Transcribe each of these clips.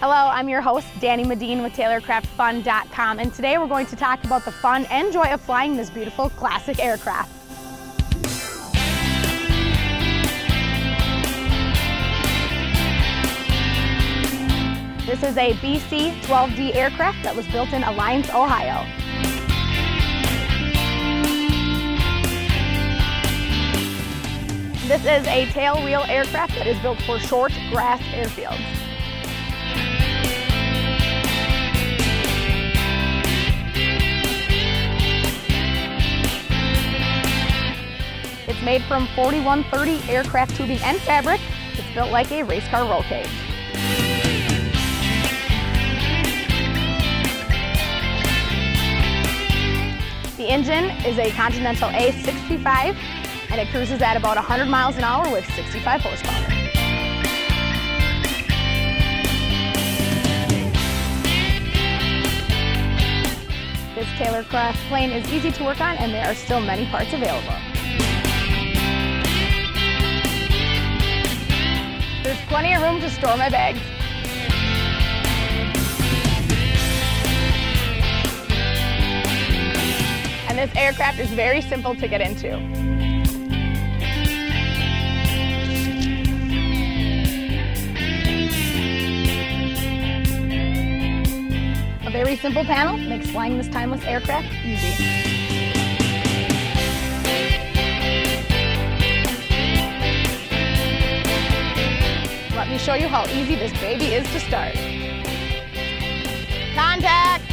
Hello, I'm your host, Dani Madin with TaylorCraftFun.com, and today we're going to talk about the fun and joy of flying this beautiful classic aircraft. This is a BC-12D aircraft that was built in Alliance, Ohio. This is a tailwheel aircraft that is built for short grass airfields. Made from 4130 aircraft tubing and fabric. It's built like a race car roll cage. The engine is a Continental A65 and it cruises at about 100 miles an hour with 65 horsepower. This Taylorcraft plane is easy to work on and there are still many parts available. Plenty of room to store my bags. And this aircraft is very simple to get into. A very simple panel makes flying this timeless aircraft easy. Show you how easy this baby is to start. Contact!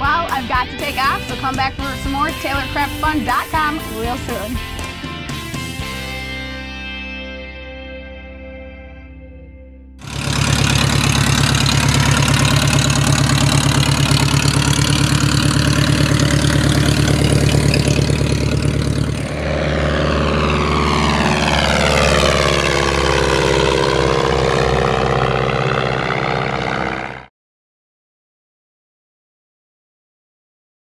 Well, I've got to take off, so come back for some more TaylorCraftFun.com real soon.